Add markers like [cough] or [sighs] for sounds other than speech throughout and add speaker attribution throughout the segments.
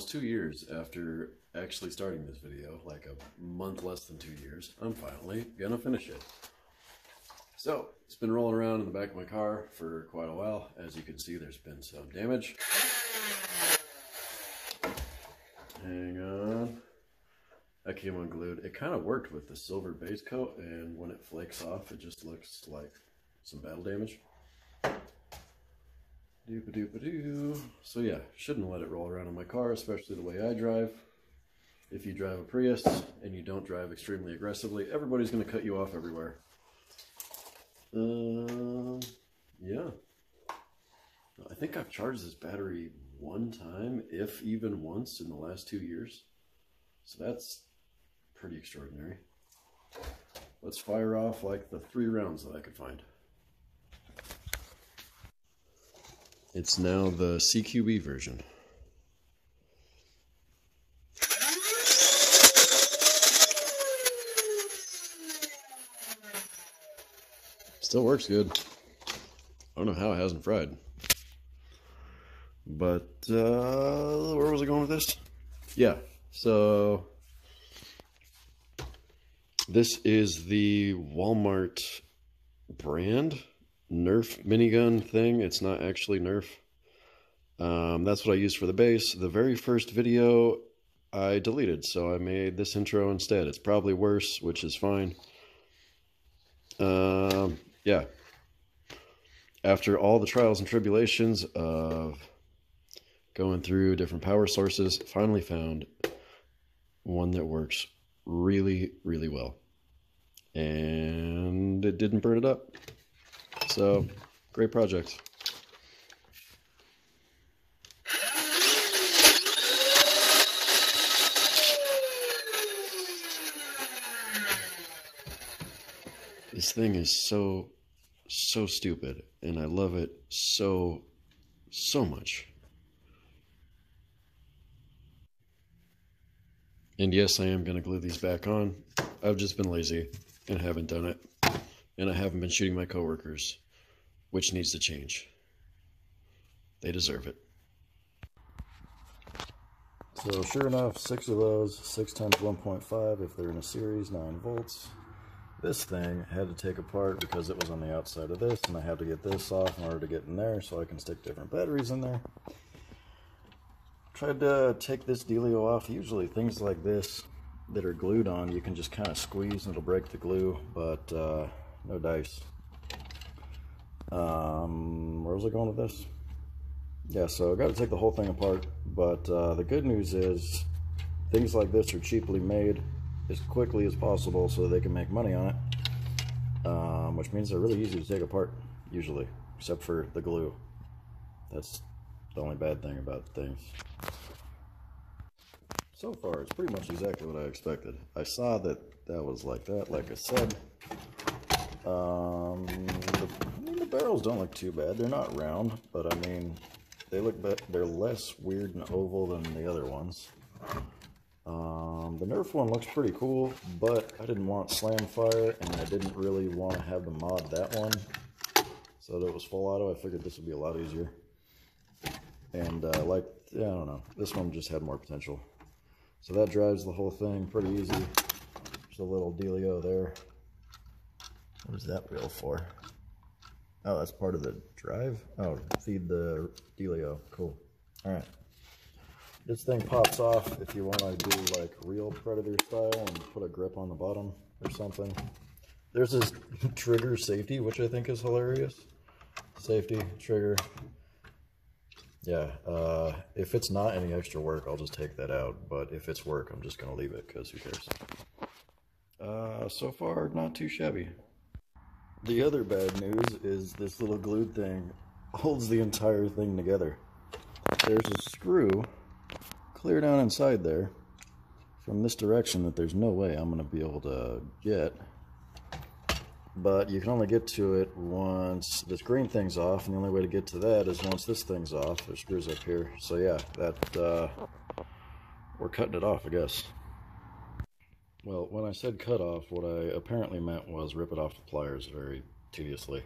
Speaker 1: almost two years after actually starting this video, like a month less than two years, I'm finally gonna finish it. So, it's been rolling around in the back of my car for quite a while. As you can see, there's been some damage. Hang on. That came unglued. It kind of worked with the silver base coat, and when it flakes off, it just looks like some battle damage. Doop doop doo. So yeah, shouldn't let it roll around in my car, especially the way I drive. If you drive a Prius and you don't drive extremely aggressively, everybody's going to cut you off everywhere. Um, yeah. I think I've charged this battery one time, if even once, in the last two years. So that's pretty extraordinary. Let's fire off like the three rounds that I could find. It's now the CQB version. Still works good. I don't know how it hasn't fried. But, uh, where was I going with this? Yeah, so this is the Walmart brand Nerf minigun thing. It's not actually Nerf. Um, that's what I used for the base. The very first video I deleted, so I made this intro instead. It's probably worse, which is fine. Um, yeah. After all the trials and tribulations of going through different power sources, finally found one that works really, really well. And it didn't burn it up. So, great project. This thing is so, so stupid, and I love it so, so much. And yes, I am going to glue these back on. I've just been lazy and haven't done it. And I haven't been shooting my coworkers, which needs to change. They deserve it.
Speaker 2: So sure enough, six of those, six times 1.5 if they're in a series, nine volts. This thing had to take apart because it was on the outside of this, and I had to get this off in order to get in there so I can stick different batteries in there. Tried to take this dealio off. Usually things like this that are glued on, you can just kind of squeeze and it'll break the glue, but uh, no dice. Um, where was I going with this? Yeah, so I got to take the whole thing apart, but uh, the good news is things like this are cheaply made as quickly as possible so they can make money on it, um, which means they're really easy to take apart, usually, except for the glue. That's the only bad thing about things. So far, it's pretty much exactly what I expected. I saw that that was like that, like I said. Um, the, barrels don't look too bad. They're not round, but I mean, they look better. They're less weird and oval than the other ones. Um, the Nerf one looks pretty cool, but I didn't want slam fire, and I didn't really want to have to mod that one. So that it was full auto, I figured this would be a lot easier. And uh, like, yeah, I don't know, this one just had more potential. So that drives the whole thing pretty easy. There's a little dealio there. What is that wheel for? Oh, that's part of the drive? Oh, feed the dealio. Cool. All right. This thing pops off if you want to do like real Predator style and put a grip on the bottom or something. There's this [laughs] trigger safety, which I think is hilarious. Safety, trigger. Yeah, uh, if it's not any extra work, I'll just take that out. But if it's work, I'm just going to leave it because who cares. Uh, so far, not too shabby. The other bad news is this little glued thing holds the entire thing together. There's a screw clear down inside there from this direction that there's no way I'm going to be able to get. But you can only get to it once this green thing's off, and the only way to get to that is once this thing's off. There's screws up here. So yeah, that uh, we're cutting it off, I guess. Well, when I said cut off, what I apparently meant was rip it off the pliers very tediously.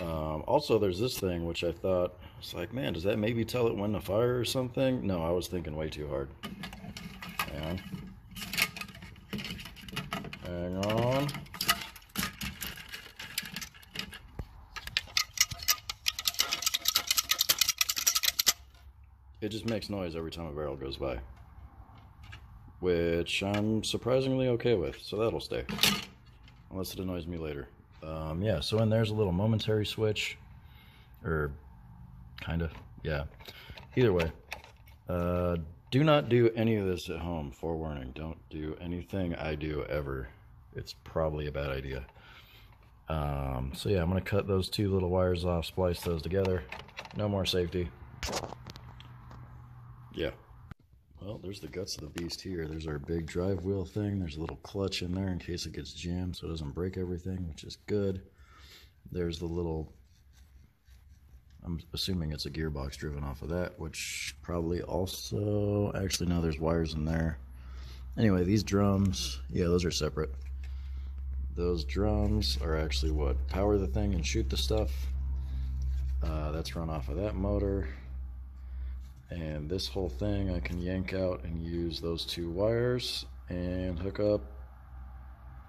Speaker 2: Um, also, there's this thing, which I thought It's like, man, does that maybe tell it when to fire or something? No, I was thinking way too hard. Hang on. Hang on. It just makes noise every time a barrel goes by. Which I'm surprisingly okay with, so that'll stay. Unless it annoys me later. Um, yeah, so in there's a little momentary switch. Or, kind of, yeah. Either way. Uh, do not do any of this at home, forewarning. Don't do anything I do ever. It's probably a bad idea. Um, so yeah, I'm going to cut those two little wires off, splice those together. No more safety. Yeah. Well, there's the guts of the beast here. There's our big drive wheel thing. There's a little clutch in there in case it gets jammed so it doesn't break everything, which is good. There's the little, I'm assuming it's a gearbox driven off of that, which probably also, actually no, there's wires in there. Anyway, these drums, yeah, those are separate. Those drums are actually what power the thing and shoot the stuff. Uh, that's run off of that motor. And this whole thing I can yank out and use those two wires and hook up,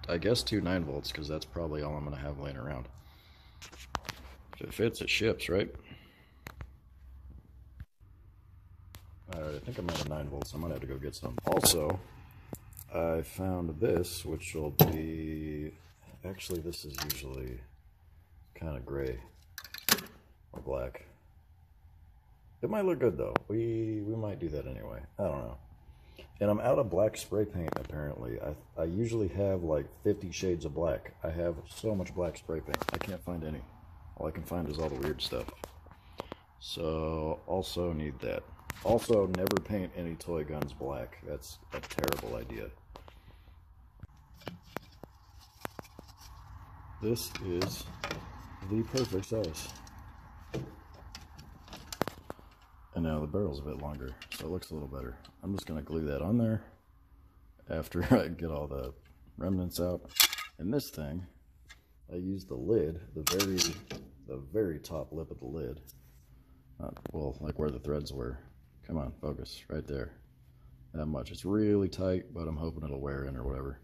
Speaker 2: I guess, two 9 volts because that's probably all I'm going to have laying around. If it fits, it ships, right? Alright, I think I'm out of 9 volts. I might have to go get some. Also, I found this, which will be... Actually, this is usually kind of gray or black. It might look good though. We we might do that anyway. I don't know. And I'm out of black spray paint apparently. I I usually have like 50 shades of black. I have so much black spray paint. I can't find any. All I can find is all the weird stuff. So also need that. Also never paint any toy guns black. That's a terrible idea. This is the perfect size. And now the barrel's a bit longer, so it looks a little better. I'm just to glue that on there after [laughs] I get all the remnants out. And this thing, I use the lid, the very, the very top lip of the lid. Not, well, like where the threads were. Come on, focus, right there. That much. It's really tight, but I'm hoping it'll wear in or whatever.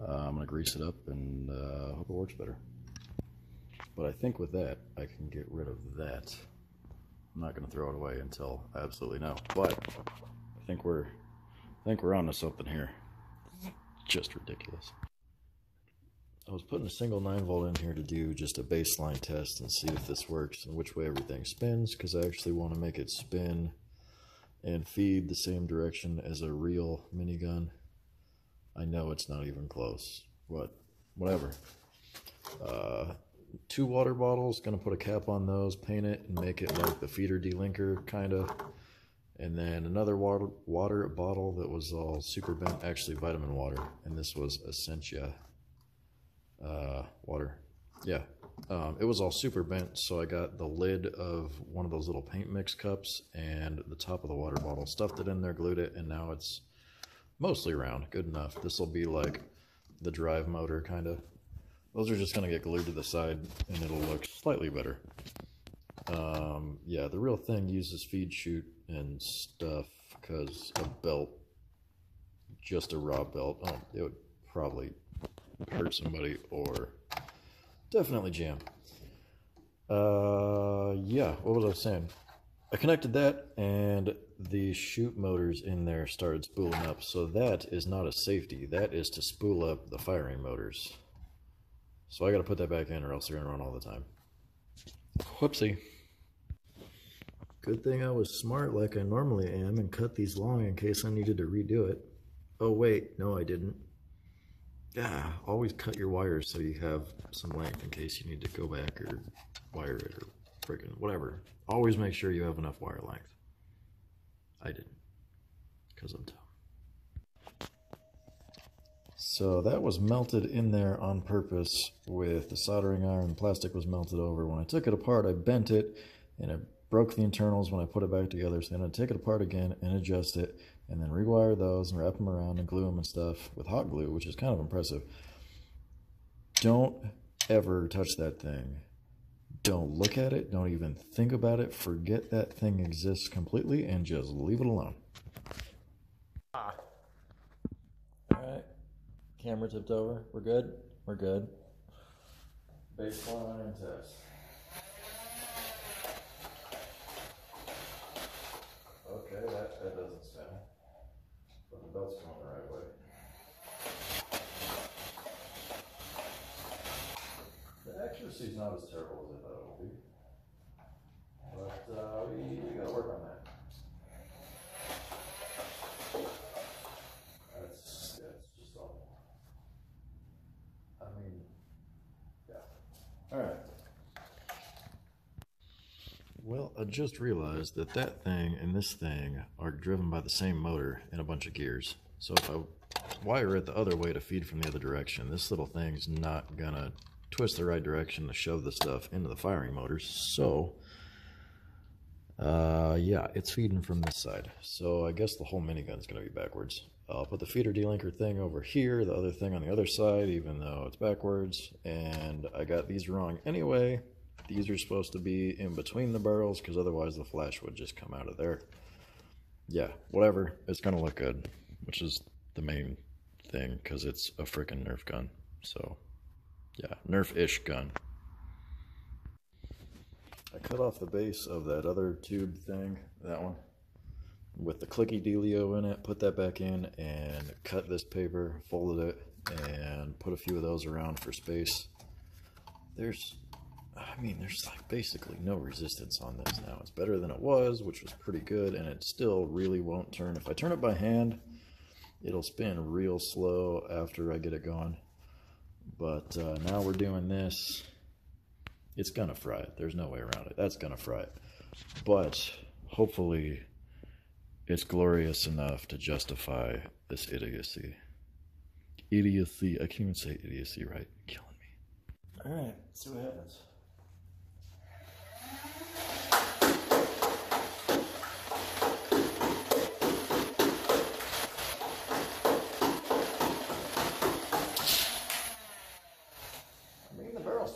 Speaker 2: Uh, I'm to grease it up and uh, hope it works better. But I think with that, I can get rid of that. I'm not going to throw it away until I absolutely know. But I think we're I think we're onto something here. Just ridiculous. I was putting a single 9 volt in here to do just a baseline test and see if this works and which way everything spins because I actually want to make it spin and feed the same direction as a real minigun. I know it's not even close, but whatever. Uh, two water bottles. Gonna put a cap on those, paint it, and make it like the feeder delinker kind of. And then another water water bottle that was all super bent, actually vitamin water, and this was Essentia uh, water. Yeah, um, it was all super bent, so I got the lid of one of those little paint mix cups and the top of the water bottle, stuffed it in there, glued it, and now it's mostly round. Good enough. This will be like the drive motor kind of those are just going to get glued to the side and it'll look slightly better. Um, yeah, the real thing uses feed chute and stuff because a belt, just a raw belt, oh, it would probably hurt somebody or definitely jam. Uh, yeah, what was I saying? I connected that and the chute motors in there started spooling up. So that is not a safety. That is to spool up the firing motors. So I got to put that back in or else they're going to run all the time. Whoopsie. Good thing I was smart like I normally am and cut these long in case I needed to redo it. Oh wait, no I didn't. Yeah, always cut your wires so you have some length in case you need to go back or wire it or freaking whatever. Always make sure you have enough wire length. I didn't, because I'm dumb. So that was melted in there on purpose with the soldering iron. The plastic was melted over. When I took it apart, I bent it and it broke the internals when I put it back together. So then I take it apart again and adjust it and then rewire those and wrap them around and glue them and stuff with hot glue, which is kind of impressive. Don't ever touch that thing don't look at it, don't even think about it, forget that thing exists completely, and just leave it alone. Ah. Camera tipped over. We're good? We're good. Baseline test. Okay, that, that doesn't spin. But the belt's going the right way. The accuracy's not as terrible as I thought it would be. But uh, we, we gotta work on that. That's, yeah, it's just awful. I mean, yeah. Alright. Well, I just realized that that thing and this thing are driven by the same motor and a bunch of gears. So if I wire it the other way to feed from the other direction, this little thing's not gonna twist the right direction to shove the stuff into the firing motors. So, uh, yeah, it's feeding from this side. So I guess the whole minigun's gonna be backwards. I'll put the feeder delinker thing over here, the other thing on the other side, even though it's backwards. And I got these wrong anyway. These are supposed to be in between the barrels because otherwise the flash would just come out of there. Yeah, whatever. It's going to look good, which is the main thing because it's a freaking Nerf gun. So, yeah, Nerf-ish gun. I cut off the base of that other tube thing, that one, with the clicky dealio in it, put that back in and cut this paper, folded it, and put a few of those around for space. There's I mean, there's like basically no resistance on this now. It's better than it was, which was pretty good, and it still really won't turn. If I turn it by hand, it'll spin real slow after I get it going. But uh, now we're doing this. It's gonna fry it. There's no way around it. That's gonna fry it. But hopefully, it's glorious enough to justify this idiocy. Idiocy. I can't even say idiocy right. Killing me. All right, see what happens.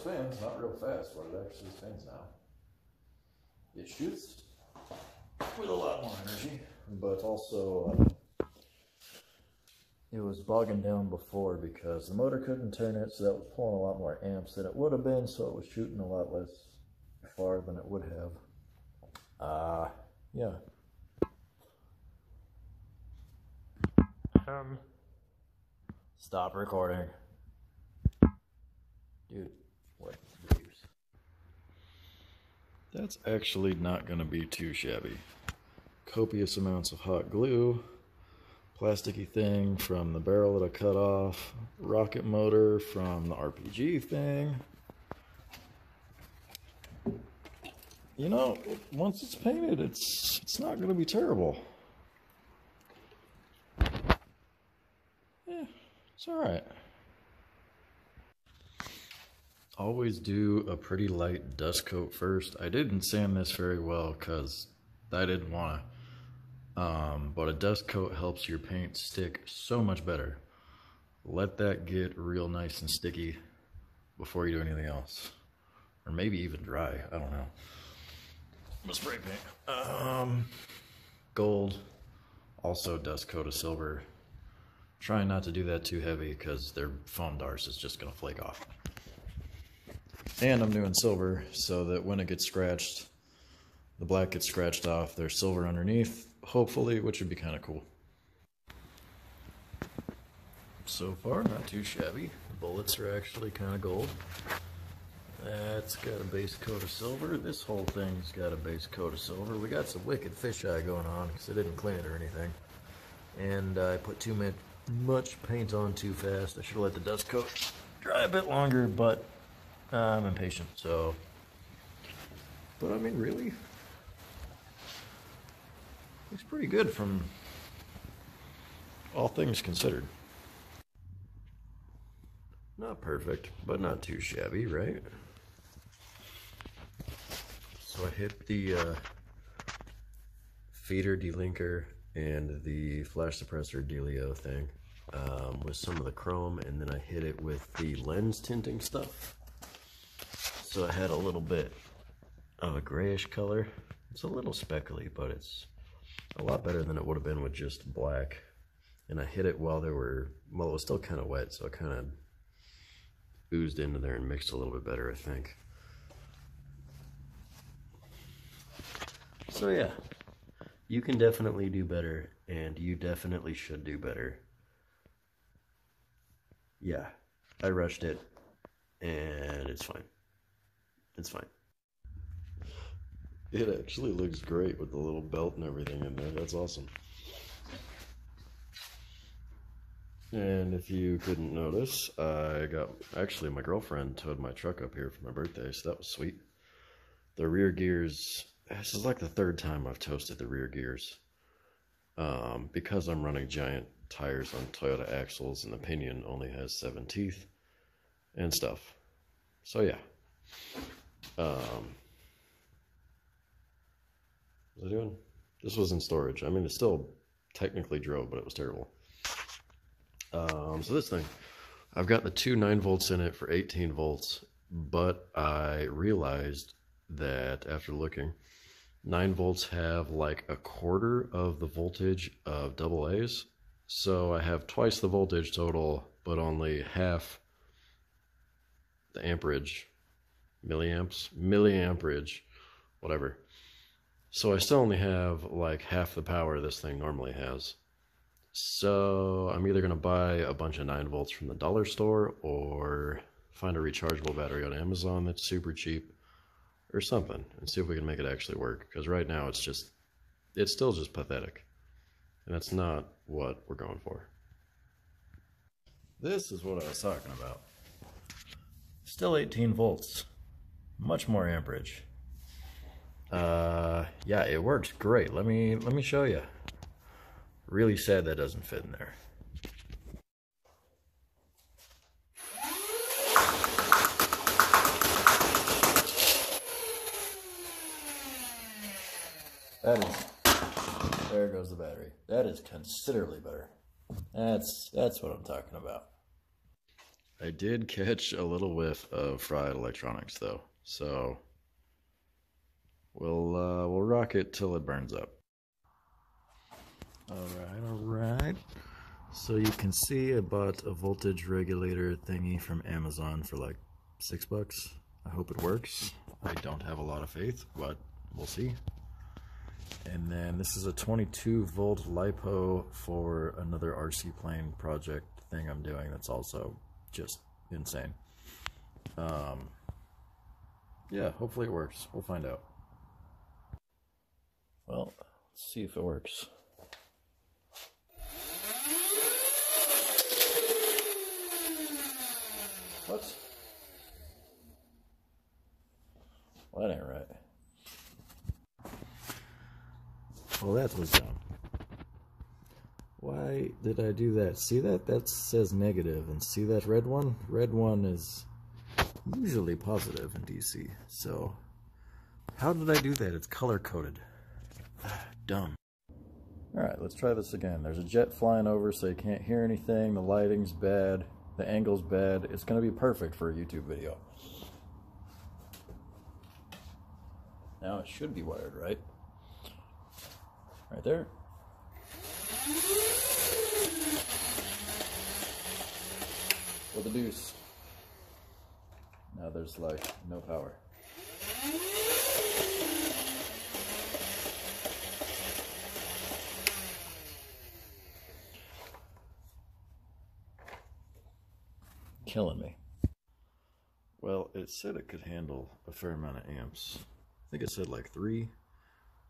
Speaker 2: Spins, not real fast, but it actually spins now. It shoots with a lot more energy, but also uh, it was bogging down before because the motor couldn't turn it, so that was pulling a lot more amps than it would have been, so it was shooting a lot less far than it would have. Uh, yeah. Um, stop recording. Dude. That's actually not going to be too shabby. Copious amounts of hot glue, plasticky thing from the barrel that I cut off, rocket motor from the RPG thing. You know, once it's painted, it's it's not going to be terrible. Yeah, it's all right always do a pretty light dust coat first. I didn't sand this very well because I didn't want to. Um, but a dust coat helps your paint stick so much better. Let that get real nice and sticky before you do anything else. Or maybe even dry. I don't know. I'm spray paint. Um, gold. Also dust coat of silver. Trying not to do that too heavy because their foam darts is just going to flake off. And I'm doing silver so that when it gets scratched, the black gets scratched off. There's silver underneath, hopefully, which would be kind of cool. So far, not too shabby. The bullets are actually kind of gold. That's got a base coat of silver. This whole thing's got a base coat of silver. We got some wicked fisheye going on because I didn't clean it or anything. And I put too much paint on too fast. I should have let the dust coat dry a bit longer, but I'm impatient, so. But I mean, really? Looks pretty good from all things considered. Not perfect, but not too shabby, right? So I hit the uh, feeder delinker and the flash suppressor dealio thing um, with some of the chrome, and then I hit it with the lens tinting stuff. So it had a little bit of a grayish color. It's a little speckly, but it's a lot better than it would have been with just black. And I hit it while there were, well, it was still kind of wet, so it kind of oozed into there and mixed a little bit better, I think. So yeah, you can definitely do better, and you definitely should do better. Yeah, I rushed it, and it's fine. It's fine. It actually looks great with the little belt and everything in there. That's awesome. And if you couldn't notice, I got actually my girlfriend towed my truck up here for my birthday, so that was sweet. The rear gears, this is like the third time I've toasted the rear gears. Um, because I'm running giant tires on Toyota axles and the pinion only has seven teeth and stuff. So yeah. Um, was I doing? This was in storage. I mean, it still technically drove, but it was terrible. Um, so this thing, I've got the two 9 volts in it for 18 volts, but I realized that after looking, 9 volts have like a quarter of the voltage of double A's. So I have twice the voltage total, but only half the amperage, milliamps, milliamperage, whatever. So I still only have like half the power this thing normally has. So I'm either going to buy a bunch of 9 volts from the dollar store or find a rechargeable battery on Amazon that's super cheap or something and see if we can make it actually work. Because right now it's just, it's still just pathetic. And that's not what we're going for. This is what I was talking about. Still 18 volts. Much more amperage. Uh, yeah, it works great. Let me, let me show you. Really sad that doesn't fit in there. That is, there goes the battery. That is considerably better. That's, that's what I'm talking about. I did catch a little whiff of fried electronics though, so we'll, uh, we'll rock it till it burns up. All right, all right. So you can see I bought a voltage regulator thingy from Amazon for like six bucks. I hope it works. I don't have a lot of faith, but we'll see. And then this is a 22 volt LiPo for another RC plane project thing I'm doing that's also just insane. Um, yeah, hopefully it works. We'll find out. Well, let's see if it works. What? Well, that ain't right. Well, that was dumb. Why did I do that? See that? That says negative, and see that red one? Red one is usually positive in DC, so how did I do that? It's color-coded. [sighs] Dumb. Alright, let's try this again. There's a jet flying over, so you can't hear anything. The lighting's bad. The angle's bad. It's going to be perfect for a YouTube video. Now it should be wired, right? Right there. With a deuce. Now there's like no power. killing me. Well, it said it could handle a fair amount of amps. I think it said like three,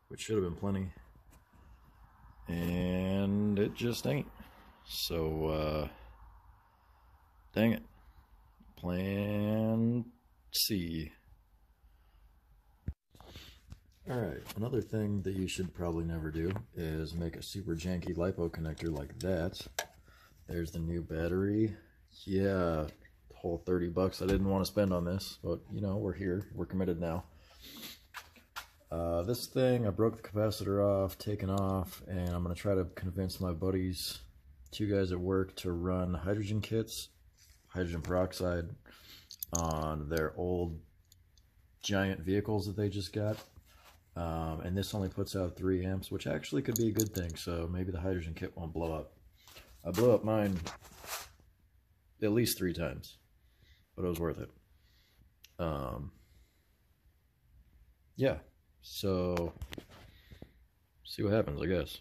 Speaker 2: which should have been plenty. And it just ain't. So, uh, dang it. Plan C. Alright, another thing that you should probably never do is make a super janky LiPo connector like that. There's the new battery yeah, whole 30 bucks I didn't want to spend on this, but you know, we're here, we're committed now. Uh, this thing, I broke the capacitor off, taken off, and I'm going to try to convince my buddies, two guys at work, to run hydrogen kits, hydrogen peroxide, on their old giant vehicles that they just got. Um, and this only puts out 3 amps, which actually could be a good thing, so maybe the hydrogen kit won't blow up. I blew up mine at least three times, but it was worth it. Um, yeah, so see what happens, I guess.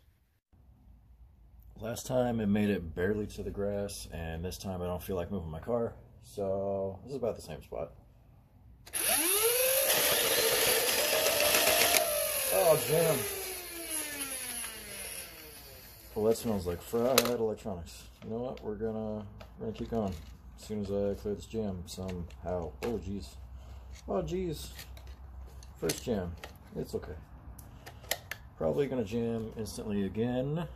Speaker 2: Last time it made it barely to the grass, and this time I don't feel like moving my car, so this is about the same spot. Oh, jam. Well, that smells like fried electronics. You know what? We're gonna we're gonna keep going. As soon as I clear this jam somehow. Oh, jeez. Oh, jeez. First jam. It's okay. Probably gonna jam instantly again.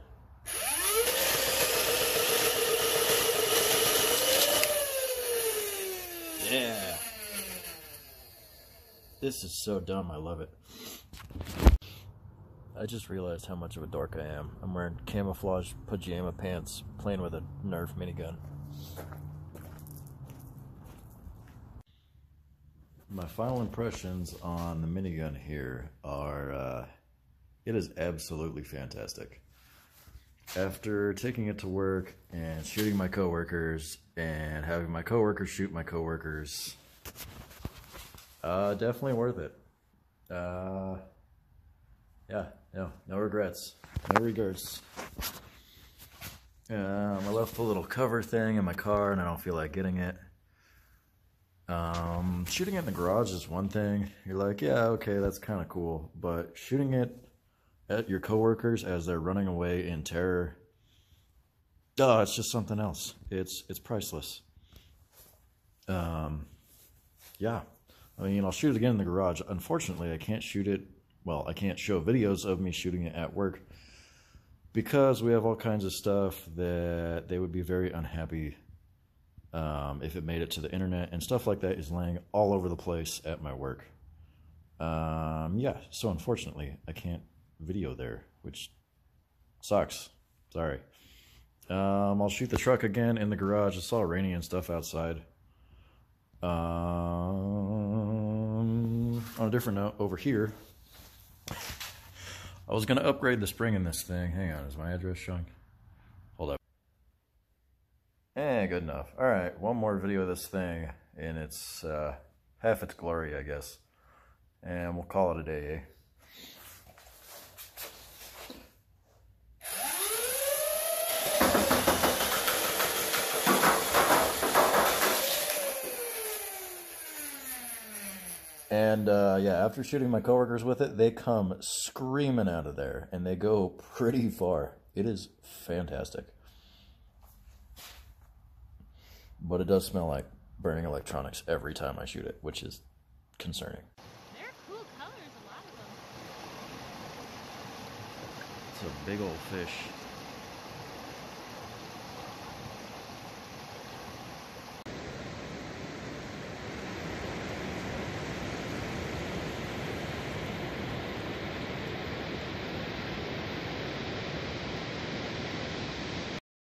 Speaker 2: Yeah. This is so dumb. I love it. I just realized how much of a dork I am. I'm wearing camouflage pajama pants, playing with a Nerf minigun. My final impressions on the minigun here are uh, it is absolutely fantastic. After taking it to work and shooting my coworkers and having my coworkers shoot my coworkers, uh, definitely worth it. Uh, yeah, no, no regrets, no regrets. Um, I left the little cover thing in my car, and I don't feel like getting it. Um, shooting it in the garage is one thing. You're like, yeah, okay, that's kind of cool. But shooting it at your coworkers as they're running away in terror, oh, it's just something else. It's it's priceless. Um, yeah, I mean, I'll shoot it again in the garage. Unfortunately, I can't shoot it. Well, I can't show videos of me shooting it at work because we have all kinds of stuff that they would be very unhappy um, if it made it to the internet and stuff like that is laying all over the place at my work. Um, yeah, so unfortunately, I can't video there, which sucks. Sorry. Um, I'll shoot the truck again in the garage. It's all rainy and stuff outside. Um, on a different note, over here, I was going to upgrade the spring in this thing. Hang on, is my address showing? Hold up. Eh, good enough. All right, one more video of this thing, and it's uh, half its glory, I guess. And we'll call it a day, eh? And uh, yeah, after shooting my coworkers with it, they come screaming out of there, and they go pretty far. It is fantastic. But it does smell like burning electronics every time I shoot it, which is concerning.
Speaker 3: They're cool colors, a lot of them.
Speaker 2: It's a big old fish.